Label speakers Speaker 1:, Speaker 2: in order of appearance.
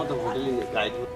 Speaker 1: मतलब hotel guide